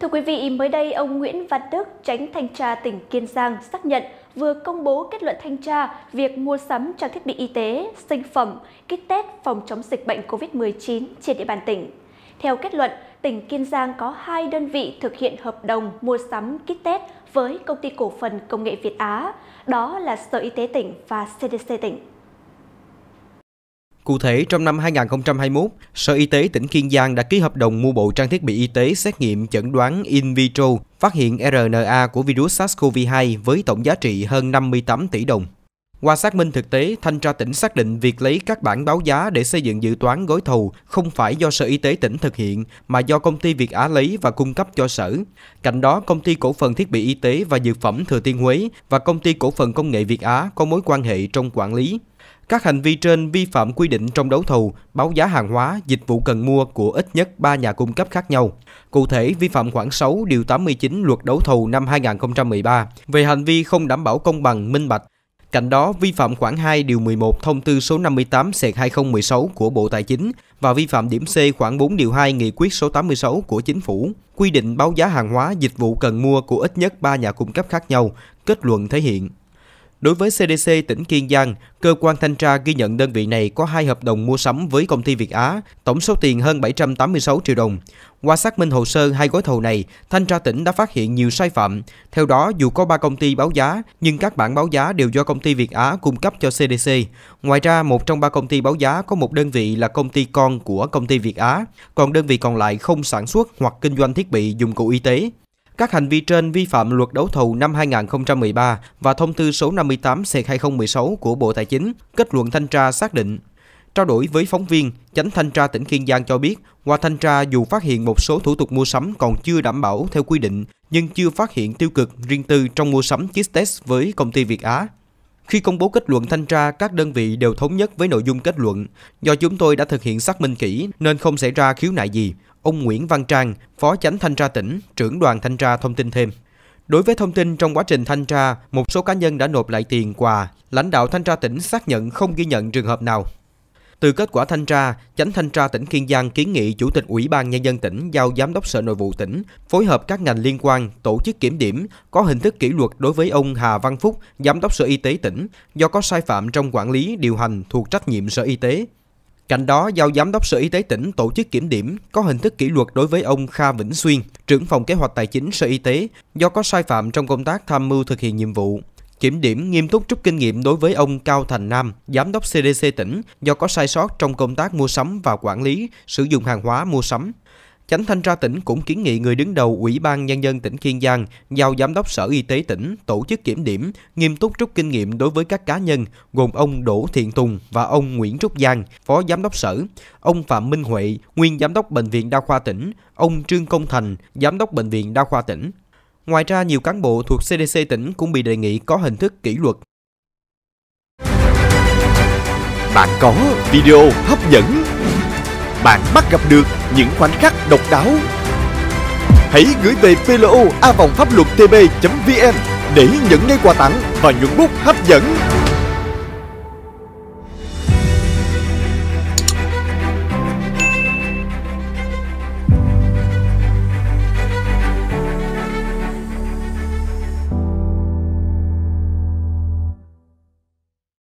Thưa quý vị, mới đây ông Nguyễn Văn Đức, tránh thanh tra tỉnh Kiên Giang xác nhận vừa công bố kết luận thanh tra việc mua sắm trang thiết bị y tế, sinh phẩm, kit test phòng chống dịch bệnh COVID-19 trên địa bàn tỉnh. Theo kết luận, tỉnh Kiên Giang có hai đơn vị thực hiện hợp đồng mua sắm kit test với công ty cổ phần công nghệ Việt Á, đó là Sở Y tế tỉnh và CDC tỉnh. Cụ thể, trong năm 2021, Sở Y tế tỉnh Kiên Giang đã ký hợp đồng mua bộ trang thiết bị y tế xét nghiệm chẩn đoán in vitro phát hiện RNA của virus SARS-CoV-2 với tổng giá trị hơn 58 tỷ đồng. Qua xác minh thực tế, Thanh tra tỉnh xác định việc lấy các bản báo giá để xây dựng dự toán gói thầu không phải do Sở Y tế tỉnh thực hiện, mà do công ty Việt Á lấy và cung cấp cho Sở. Cạnh đó, công ty cổ phần thiết bị y tế và dược phẩm Thừa Thiên Huế và công ty cổ phần công nghệ Việt Á có mối quan hệ trong quản lý. Các hành vi trên vi phạm quy định trong đấu thầu, báo giá hàng hóa, dịch vụ cần mua của ít nhất 3 nhà cung cấp khác nhau. Cụ thể, vi phạm khoảng 6 điều 89 luật đấu thầu năm 2013 về hành vi không đảm bảo công bằng, minh bạch, Cạnh đó, vi phạm khoảng 2 điều 11 thông tư số 58 2016 của Bộ Tài chính và vi phạm điểm C khoảng 4 điều 2 nghị quyết số 86 của Chính phủ, quy định báo giá hàng hóa dịch vụ cần mua của ít nhất 3 nhà cung cấp khác nhau, kết luận thể hiện. Đối với CDC tỉnh Kiên Giang, cơ quan thanh tra ghi nhận đơn vị này có hai hợp đồng mua sắm với công ty Việt Á, tổng số tiền hơn 786 triệu đồng. Qua xác minh hồ sơ hai gói thầu này, thanh tra tỉnh đã phát hiện nhiều sai phạm. Theo đó, dù có ba công ty báo giá, nhưng các bản báo giá đều do công ty Việt Á cung cấp cho CDC. Ngoài ra, một trong ba công ty báo giá có một đơn vị là công ty con của công ty Việt Á, còn đơn vị còn lại không sản xuất hoặc kinh doanh thiết bị dụng cụ y tế. Các hành vi trên vi phạm luật đấu thầu năm 2013 và thông tư số 58 2016 của Bộ Tài chính, kết luận thanh tra xác định. Trao đổi với phóng viên, chánh thanh tra tỉnh Kiên Giang cho biết, qua thanh tra dù phát hiện một số thủ tục mua sắm còn chưa đảm bảo theo quy định, nhưng chưa phát hiện tiêu cực riêng tư trong mua sắm kit test với công ty Việt Á. Khi công bố kết luận thanh tra, các đơn vị đều thống nhất với nội dung kết luận. Do chúng tôi đã thực hiện xác minh kỹ nên không xảy ra khiếu nại gì. Ông Nguyễn Văn Trang, Phó Chánh Thanh tra tỉnh, trưởng đoàn thanh tra thông tin thêm. Đối với thông tin trong quá trình thanh tra, một số cá nhân đã nộp lại tiền quà, lãnh đạo thanh tra tỉnh xác nhận không ghi nhận trường hợp nào. Từ kết quả thanh tra, Chánh thanh tra tỉnh Kiên Giang kiến nghị Chủ tịch Ủy ban Nhân dân tỉnh giao Giám đốc Sở Nội vụ tỉnh phối hợp các ngành liên quan tổ chức kiểm điểm có hình thức kỷ luật đối với ông Hà Văn Phúc, Giám đốc Sở Y tế tỉnh do có sai phạm trong quản lý điều hành thuộc trách nhiệm Sở Y tế. Cạnh đó, giao Giám đốc Sở Y tế tỉnh tổ chức kiểm điểm có hình thức kỷ luật đối với ông Kha Vĩnh Xuyên, trưởng phòng kế hoạch tài chính Sở Y tế, do có sai phạm trong công tác tham mưu thực hiện nhiệm vụ. Kiểm điểm nghiêm túc rút kinh nghiệm đối với ông Cao Thành Nam, Giám đốc CDC tỉnh, do có sai sót trong công tác mua sắm và quản lý, sử dụng hàng hóa mua sắm. Chánh thanh tra tỉnh cũng kiến nghị người đứng đầu Ủy ban Nhân dân tỉnh Kiên Giang giao Giám đốc Sở Y tế tỉnh tổ chức kiểm điểm, nghiêm túc rút kinh nghiệm đối với các cá nhân gồm ông Đỗ Thiện Tùng và ông Nguyễn Trúc Giang, Phó Giám đốc Sở, ông Phạm Minh Huệ, Nguyên Giám đốc Bệnh viện Đa khoa tỉnh, ông Trương Công Thành, Giám đốc Bệnh viện Đa khoa tỉnh. Ngoài ra, nhiều cán bộ thuộc CDC tỉnh cũng bị đề nghị có hình thức kỷ luật. Bạn có video hấp dẫn bạn bắt gặp được những khoảnh khắc độc đáo. Hãy gửi về plo a vòng pháp luật tb.vn để nhận ngay quà tặng và nhuận bút hấp dẫn.